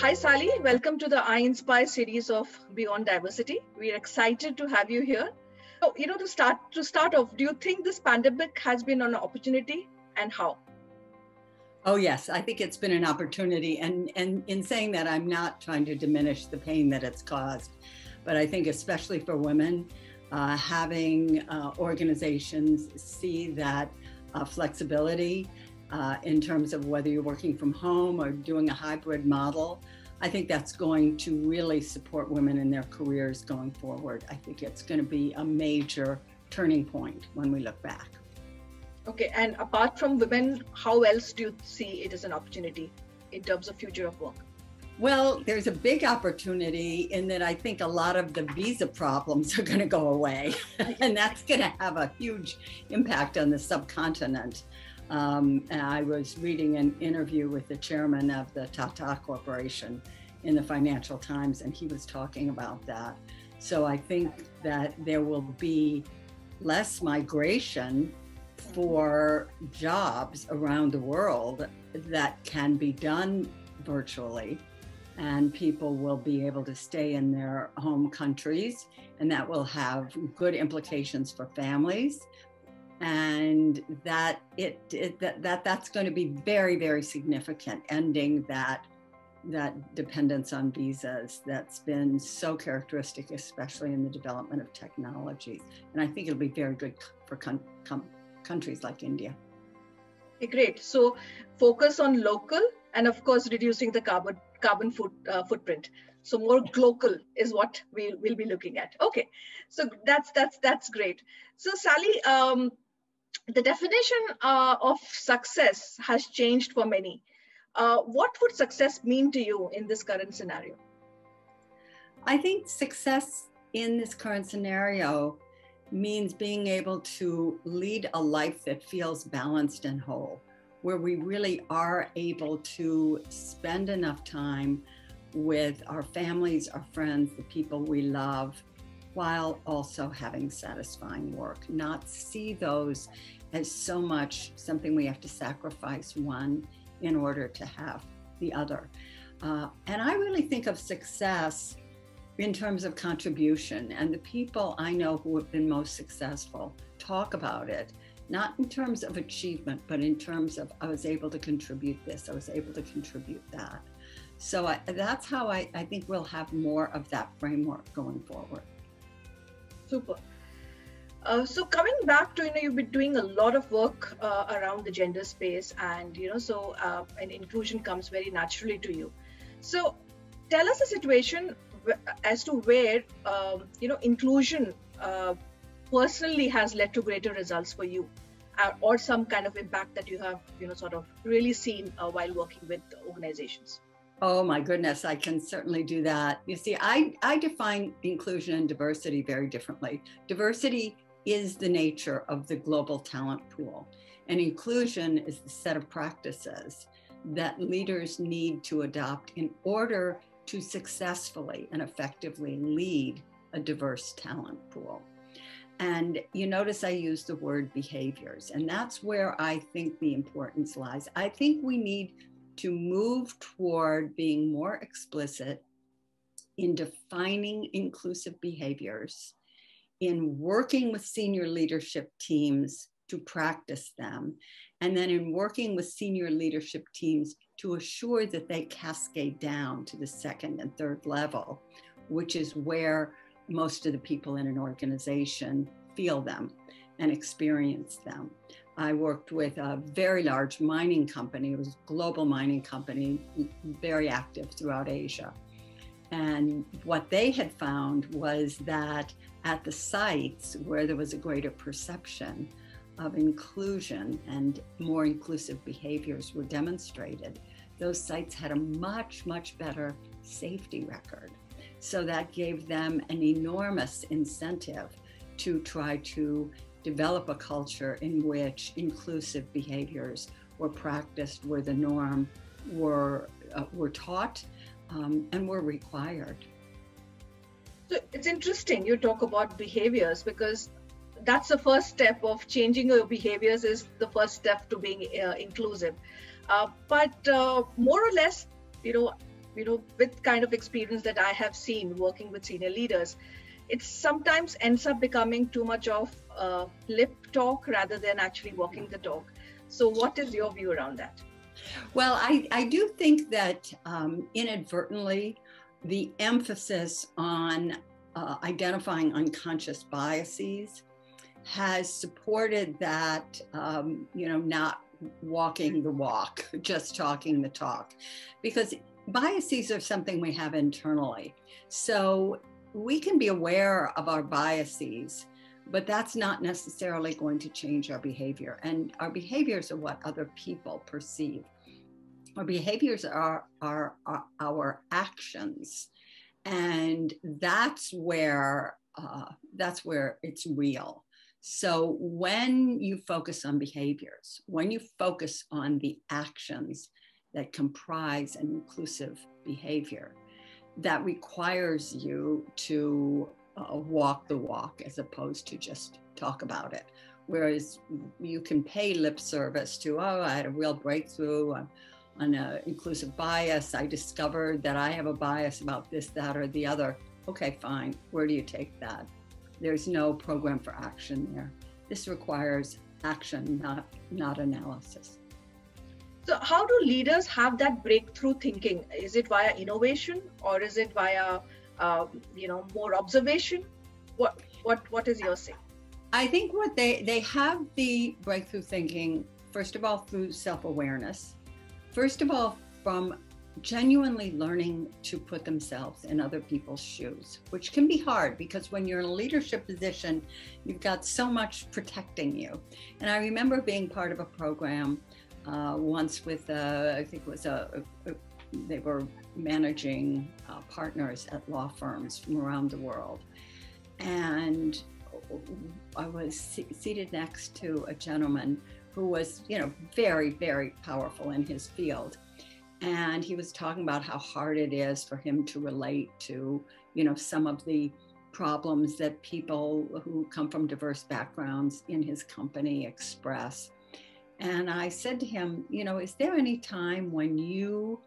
Hi, Sally. Welcome to the I Inspire series of Beyond Diversity. We're excited to have you here. So, you know, to start to start off, do you think this pandemic has been an opportunity, and how? Oh yes, I think it's been an opportunity, and and in saying that, I'm not trying to diminish the pain that it's caused, but I think especially for women, uh, having uh, organizations see that uh, flexibility uh, in terms of whether you're working from home or doing a hybrid model. I think that's going to really support women in their careers going forward. I think it's going to be a major turning point when we look back. Okay, and apart from women, how else do you see it as an opportunity in terms of future of work? Well, there's a big opportunity in that I think a lot of the visa problems are going to go away, and that's going to have a huge impact on the subcontinent. Um, and I was reading an interview with the chairman of the Tata Corporation in the Financial Times, and he was talking about that. So I think that there will be less migration for jobs around the world that can be done virtually and people will be able to stay in their home countries and that will have good implications for families and that it, it that, that that's going to be very very significant ending that that dependence on visas that's been so characteristic especially in the development of technology. And i think it'll be very good for con- com- countries like india. Great. So focus on local and of course reducing the carbon carbon foot, uh, footprint. So more local is what we will be looking at. Okay. So that's that's that's great. So sally um, the definition uh, of success has changed for many. Uh, what would success mean to you in this current scenario? I think success in this current scenario means being able to lead a life that feels balanced and whole, where we really are able to spend enough time with our families, our friends, the people we love, while also having satisfying work, not see those as so much something we have to sacrifice one in order to have the other. Uh, and I really think of success in terms of contribution. And the people I know who have been most successful talk about it, not in terms of achievement, but in terms of I was able to contribute this, I was able to contribute that. So I, that's how I, I think we'll have more of that framework going forward. Super. Uh, so coming back to you know you've been doing a lot of work uh, around the gender space and you know so uh, and inclusion comes very naturally to you so tell us a situation as to where um, you know inclusion uh, personally has led to greater results for you uh, or some kind of impact that you have you know sort of really seen uh, while working with organizations Oh my goodness, I can certainly do that. You see, I, I define inclusion and diversity very differently. Diversity is the nature of the global talent pool, and inclusion is the set of practices that leaders need to adopt in order to successfully and effectively lead a diverse talent pool. And you notice I use the word behaviors, and that's where I think the importance lies. I think we need to move toward being more explicit in defining inclusive behaviors, in working with senior leadership teams to practice them, and then in working with senior leadership teams to assure that they cascade down to the second and third level, which is where most of the people in an organization feel them and experience them. I worked with a very large mining company. It was a global mining company, very active throughout Asia. And what they had found was that at the sites where there was a greater perception of inclusion and more inclusive behaviors were demonstrated, those sites had a much, much better safety record. So that gave them an enormous incentive to try to develop a culture in which inclusive behaviors were practiced, were the norm, were, uh, were taught, um, and were required. So it's interesting you talk about behaviors because that's the first step of changing your behaviors is the first step to being uh, inclusive. Uh, but uh, more or less, you know, you know, with kind of experience that I have seen working with senior leaders, it sometimes ends up becoming too much of uh, lip talk rather than actually walking the talk. So, what is your view around that? Well, I, I do think that um, inadvertently, the emphasis on uh, identifying unconscious biases has supported that, um, you know, not walking the walk, just talking the talk, because biases are something we have internally. So we can be aware of our biases, but that's not necessarily going to change our behavior. And our behaviors are what other people perceive. Our behaviors are, are, are our actions. And that's where uh, that's where it's real. So when you focus on behaviors, when you focus on the actions that comprise an inclusive behavior, that requires you to uh, walk the walk as opposed to just talk about it. Whereas you can pay lip service to, oh, I had a real breakthrough on, on inclusive bias. I discovered that I have a bias about this, that, or the other. Okay, fine. Where do you take that? There's no program for action there. This requires action, not, not analysis. So, how do leaders have that breakthrough thinking? Is it via innovation, or is it via, uh, you know, more observation? What what what is your say? I think what they they have the breakthrough thinking first of all through self awareness, first of all from genuinely learning to put themselves in other people's shoes, which can be hard because when you're in a leadership position, you've got so much protecting you. And I remember being part of a program uh, once with, uh, I think it was a, a, a they were managing uh, partners at law firms from around the world. And I was seated next to a gentleman who was, you know, very, very powerful in his field and he was talking about how hard it is for him to relate to you know some of the problems that people who come from diverse backgrounds in his company express and i said to him you know is there any time when you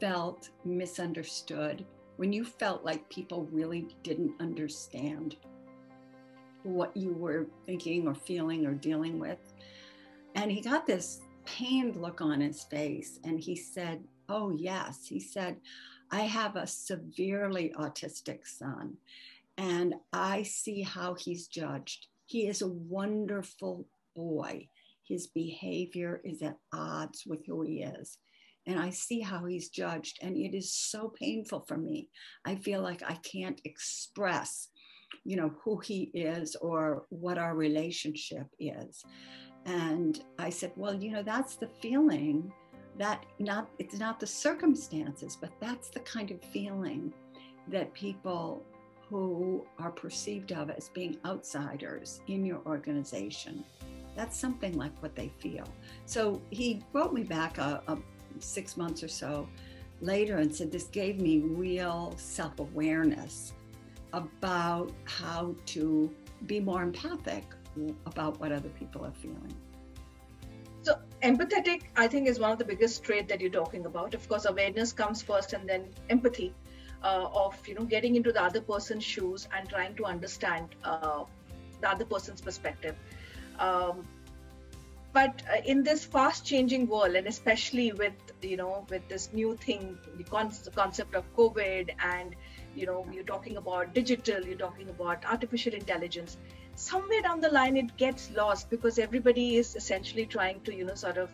felt misunderstood when you felt like people really didn't understand what you were thinking or feeling or dealing with and he got this pained look on his face and he said, Oh, yes. He said, I have a severely autistic son and I see how he's judged. He is a wonderful boy. His behavior is at odds with who he is. And I see how he's judged, and it is so painful for me. I feel like I can't express, you know, who he is or what our relationship is. And I said, well, you know, that's the feeling that not, it's not the circumstances, but that's the kind of feeling that people who are perceived of as being outsiders in your organization, that's something like what they feel. So he wrote me back a, a six months or so later and said, This gave me real self awareness about how to be more empathic about what other people are feeling. So empathetic, I think, is one of the biggest trait that you're talking about. Of course, awareness comes first, and then empathy uh, of you know getting into the other person's shoes and trying to understand uh, the other person's perspective. Um, but uh, in this fast-changing world, and especially with you know with this new thing, the, con- concept of COVID, and you know you're talking about digital, you're talking about artificial intelligence somewhere down the line it gets lost because everybody is essentially trying to you know sort of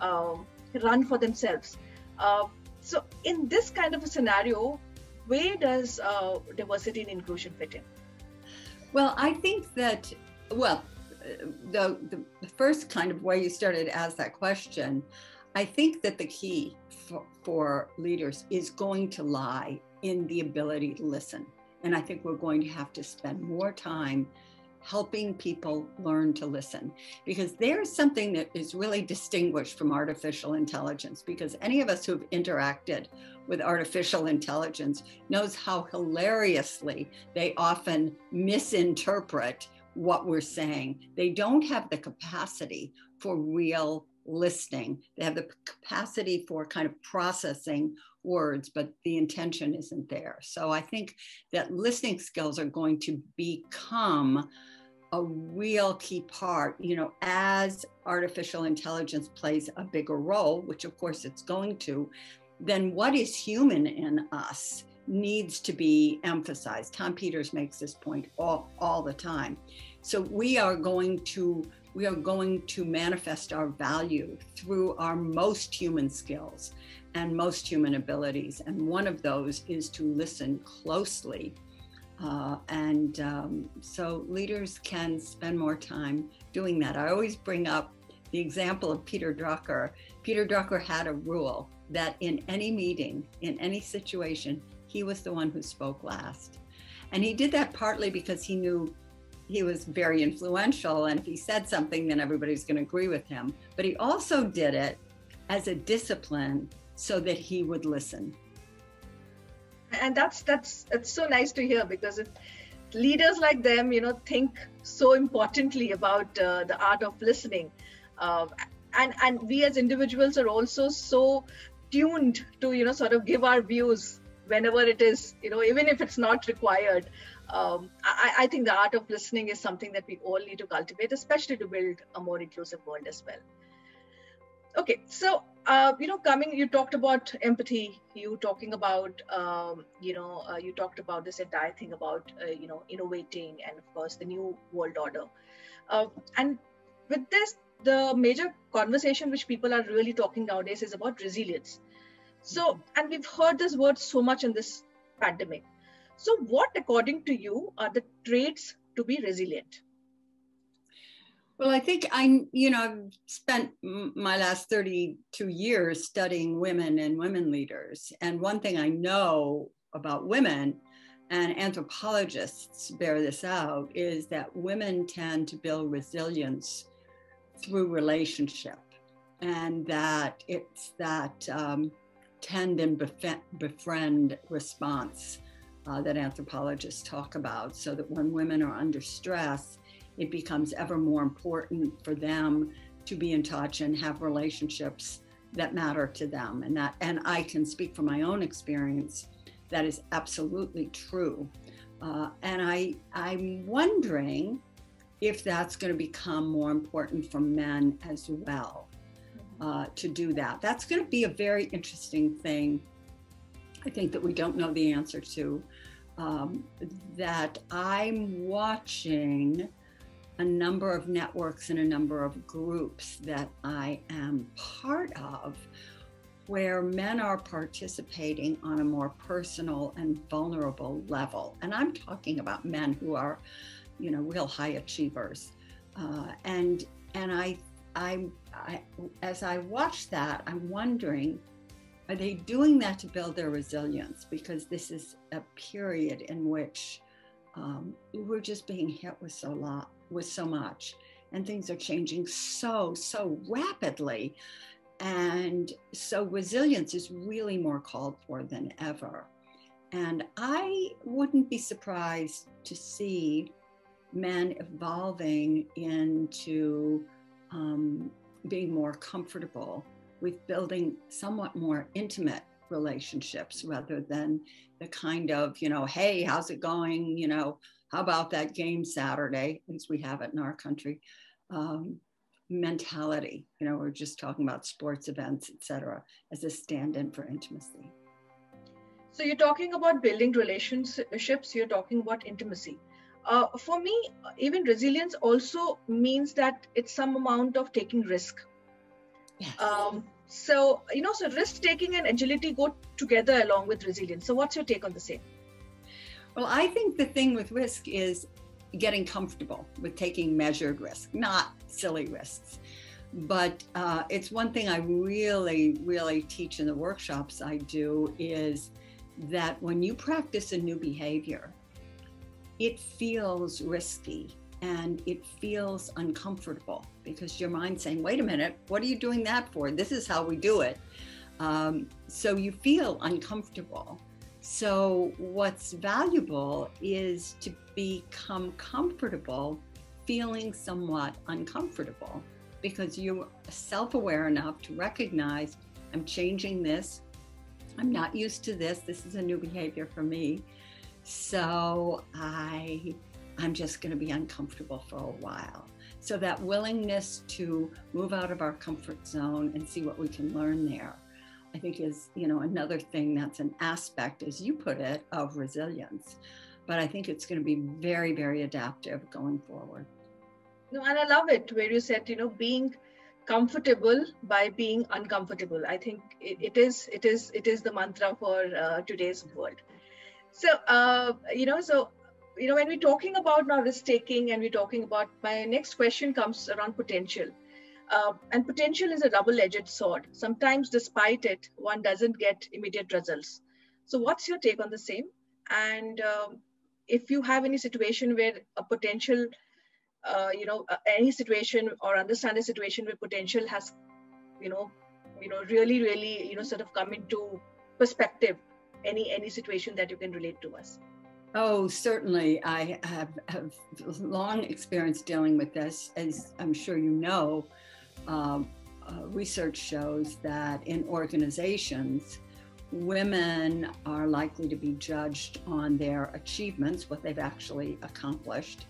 uh, run for themselves. Uh, so in this kind of a scenario where does uh, diversity and inclusion fit in? Well i think that well the, the, first kind of way you started to ask that question i think that the key for, for leaders is going to lie in the ability to listen. And i think we're going to have to spend more time helping people learn to listen. Because there's something that is really distinguished from artificial intelligence because any of us who've interacted with artificial intelligence knows how hilariously they often misinterpret what we're saying. They don't have the capacity for real listening. They have the capacity for kind of processing words, but the intention isn't there. So I think that listening skills are going to become a real key part, you know, as artificial intelligence plays a bigger role, which of course it's going to, then what is human in us needs to be emphasized. Tom Peters makes this point all, all the time. So we are going to we are going to manifest our value through our most human skills and most human abilities. And one of those is to listen closely. Uh, and um, so leaders can spend more time doing that. I always bring up the example of Peter Drucker. Peter Drucker had a rule that in any meeting, in any situation, he was the one who spoke last. And he did that partly because he knew he was very influential. And if he said something, then everybody's going to agree with him. But he also did it as a discipline so that he would listen. And that's that's it's so nice to hear because if leaders like them, you know, think so importantly about uh, the art of listening, uh, and and we as individuals are also so tuned to you know sort of give our views whenever it is you know even if it's not required um, I, I, think the art of listening is something that we all need to cultivate especially to build a more inclusive world as well. Okay so uh, you know coming you talked about empathy you talking about um, you know uh, you talked about this entire thing about uh, you know innovating and of course the new world order. Uh, and with this the major conversation which people are really talking nowadays is about resilience so and we've heard this word so much in this pandemic so what according to you are the traits to be resilient well, I think I, you know, I've spent my last 32 years studying women and women leaders. And one thing I know about women, and anthropologists bear this out, is that women tend to build resilience through relationship. And that it's that um, tend and befriend response uh, that anthropologists talk about. So that when women are under stress, it becomes ever more important for them to be in touch and have relationships that matter to them and that and i can speak from my own experience that is absolutely true uh, and i i'm wondering if that's going to become more important for men as well uh, to do that that's going to be a very interesting thing i think that we don't know the answer to um, that i'm watching a number of networks and a number of groups that I am part of where men are participating on a more personal and vulnerable level. And I'm talking about men who are, you know, real high achievers. Uh, and and I, I, I, as I watch that, I'm wondering, are they doing that to build their resilience? Because this is a period in which um, we're just being hit with so lot with so much and things are changing so so rapidly and so resilience is really more called for than ever and i wouldn't be surprised to see men evolving into um, being more comfortable with building somewhat more intimate relationships rather than the kind of you know hey how's it going you know how about that game Saturday, at least we have it in our country, um, mentality. You know, we're just talking about sports events, etc., as a stand-in for intimacy. So you're talking about building relationships. You're talking about intimacy. Uh, for me, even resilience also means that it's some amount of taking risk. Yes. Um, so you know, so risk taking and agility go together along with resilience. So what's your take on the same? Well, I think the thing with risk is getting comfortable with taking measured risk, not silly risks. But uh, it's one thing I really, really teach in the workshops I do is that when you practice a new behavior, it feels risky and it feels uncomfortable because your mind's saying, wait a minute, what are you doing that for? This is how we do it. Um, so you feel uncomfortable. So, what's valuable is to become comfortable feeling somewhat uncomfortable because you're self aware enough to recognize I'm changing this. I'm not used to this. This is a new behavior for me. So I I'm just going to be uncomfortable for a while. So that willingness to move out of our comfort zone and see what we can learn there, I think is, you know, another thing that's an aspect, as you put it, of resilience. But I think it's going to be very, very adaptive going forward. No, and I love it where you said, you know, being comfortable by being uncomfortable. I think it, it is, it is, it is the mantra for uh, today's world. So, uh, you know, so you know, when we're talking about now risk taking and we're talking about my next question comes around potential. Uh, and potential is a double edged sword. Sometimes, despite it, one doesn't get immediate results. So, what's your take on the same? And um, if you have any situation where a potential, uh, you know, uh, any situation or understand a situation where potential has, you know, you know, really, really, you know, sort of come into perspective, any any situation that you can relate to us. Oh, certainly. I have, have long experience dealing with this. As I'm sure you know, um, uh, research shows that in organizations, women are likely to be judged on their achievements, what they've actually accomplished,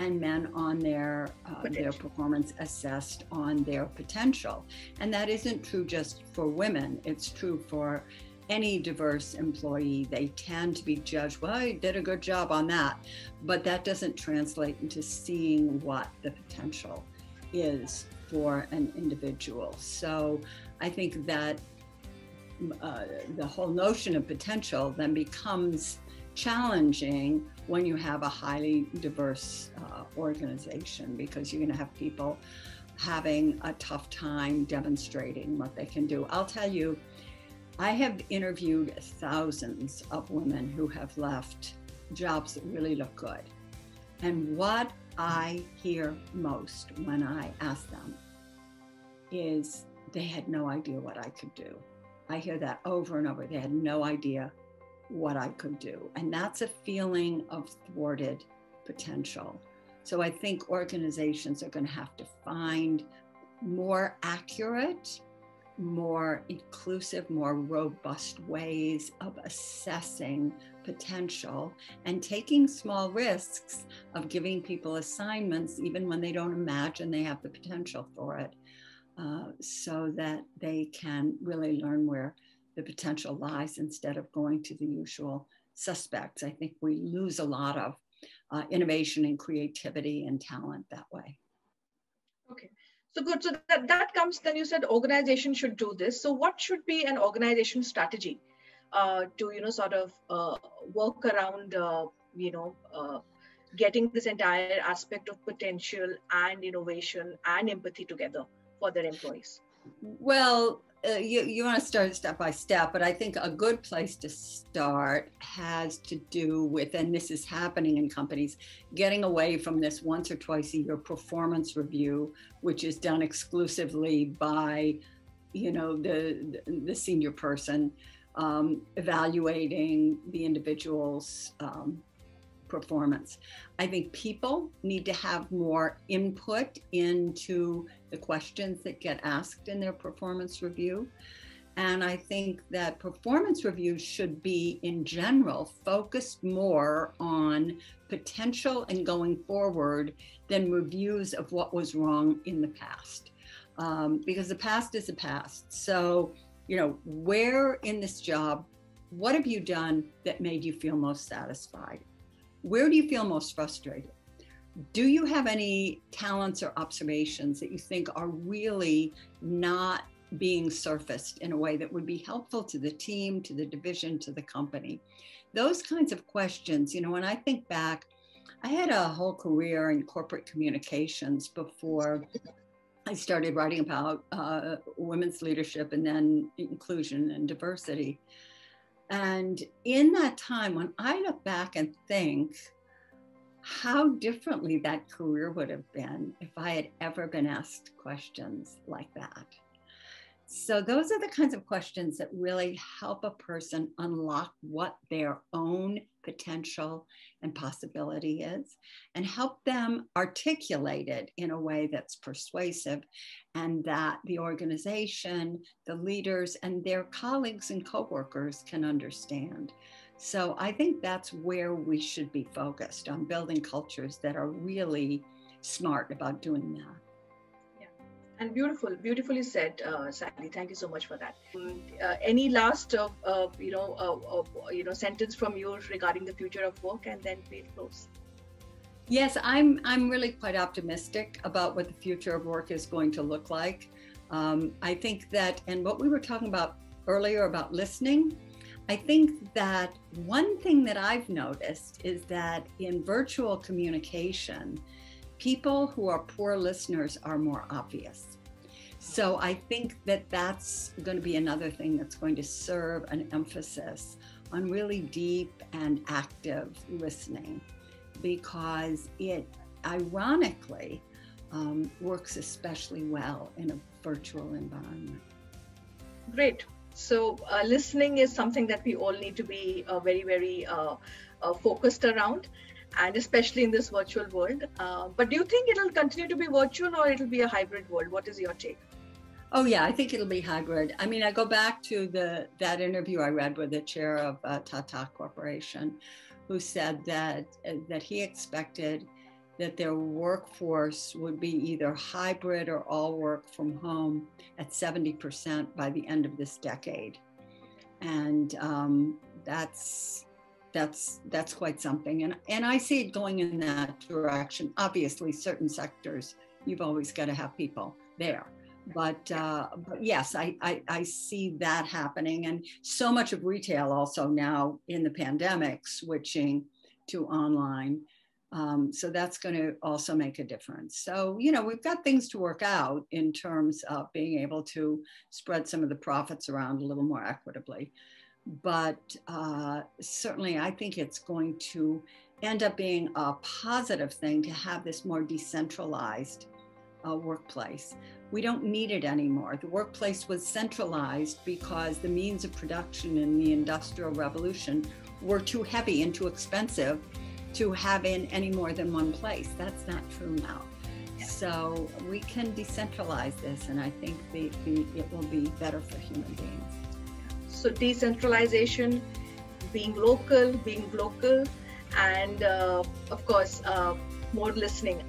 and men on their uh, their performance assessed on their potential. And that isn't true just for women; it's true for any diverse employee, they tend to be judged, well, I did a good job on that. But that doesn't translate into seeing what the potential is for an individual. So I think that uh, the whole notion of potential then becomes challenging when you have a highly diverse uh, organization because you're going to have people having a tough time demonstrating what they can do. I'll tell you, I have interviewed thousands of women who have left jobs that really look good. And what I hear most when I ask them is they had no idea what I could do. I hear that over and over. They had no idea what I could do. And that's a feeling of thwarted potential. So I think organizations are going to have to find more accurate more inclusive, more robust ways of assessing potential and taking small risks of giving people assignments, even when they don't imagine they have the potential for it, uh, so that they can really learn where the potential lies instead of going to the usual suspects. I think we lose a lot of uh, innovation and creativity and talent that way. Okay. So good. So that, that comes, then you said organization should do this. So what should be an organization strategy uh, to, you know, sort of uh, work around, uh, you know, uh, getting this entire aspect of potential and innovation and empathy together for their employees? Well, uh, you, you want to start step by step, but I think a good place to start has to do with, and this is happening in companies, getting away from this once or twice a year performance review, which is done exclusively by, you know, the the senior person um, evaluating the individual's um, performance. I think people need to have more input into the questions that get asked in their performance review. And I think that performance reviews should be, in general, focused more on potential and going forward than reviews of what was wrong in the past. Um, because the past is the past. So, you know, where in this job, what have you done that made you feel most satisfied? Where do you feel most frustrated? Do you have any talents or observations that you think are really not being surfaced in a way that would be helpful to the team, to the division, to the company? Those kinds of questions, you know, when I think back, I had a whole career in corporate communications before I started writing about uh, women's leadership and then inclusion and diversity. And in that time, when I look back and think how differently that career would have been if I had ever been asked questions like that. So, those are the kinds of questions that really help a person unlock what their own potential and possibility is and help them articulate it in a way that's persuasive and that the organization, the leaders, and their colleagues and coworkers can understand. So, I think that's where we should be focused on building cultures that are really smart about doing that. Yeah, and beautiful beautifully said uh, sally. Thank you so much for that. Um, uh, any last uh, uh you know uh, uh, you know sentence from you regarding the future of work and then we'll close? Yes i'm i'm really quite optimistic about what the future of work is going to look like. Um, i think that and what we were talking about earlier about listening I think that one thing that I've noticed is that in virtual communication, people who are poor listeners are more obvious. So I think that that's going to be another thing that's going to serve an emphasis on really deep and active listening because it ironically um, works especially well in a virtual environment. Great. So, uh, listening is something that we all need to be uh, very, very uh, uh focused around and especially in this virtual world. Uh, but do you think it'll continue to be virtual or it'll be a hybrid world? What is your take? Oh yeah, I think it'll be hybrid. I mean, I go back to the that interview I read with the chair of uh, Tata Corporation, who said that that he expected that their workforce would be either hybrid or all work from home at 70% by the end of this decade, and um, that's that's that's quite something. And and i see it going in that direction. Obviously certain sectors you've always got to have people there. But, uh, but yes I, I, I see that happening. And so much of retail also now in the pandemic switching to online um, so that's going to also make a difference so you know we've got things to work out in terms of being able to spread some of the profits around a little more equitably but uh, certainly I think it's going to end up being a positive thing to have this more decentralized uh, workplace. We don't need it anymore. The workplace was centralized because the means of production in the Industrial Revolution were too heavy and too expensive to have in any more than one place. That's not true now. So we can decentralize this, and I think the, the, it will be better for human beings. So decentralization, being local, being local, and uh, of course, uh, more listening.